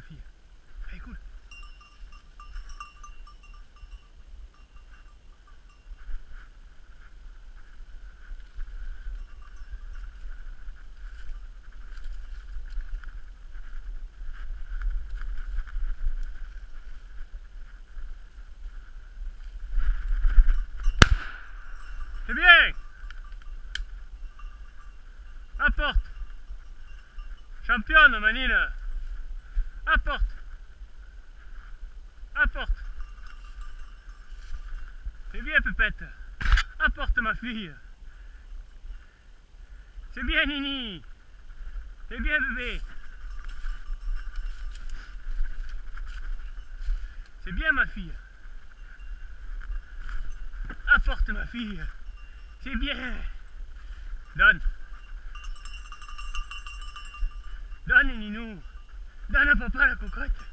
fille. Allez, cool. C'est bien Apporte Championne, Manine Apporte Apporte C'est bien, Pépette Apporte, ma fille. C'est bien, Nini. C'est bien, bébé. C'est bien, ma fille. Apporte, ma fille. C'est bien. Donne Para, para, correcto.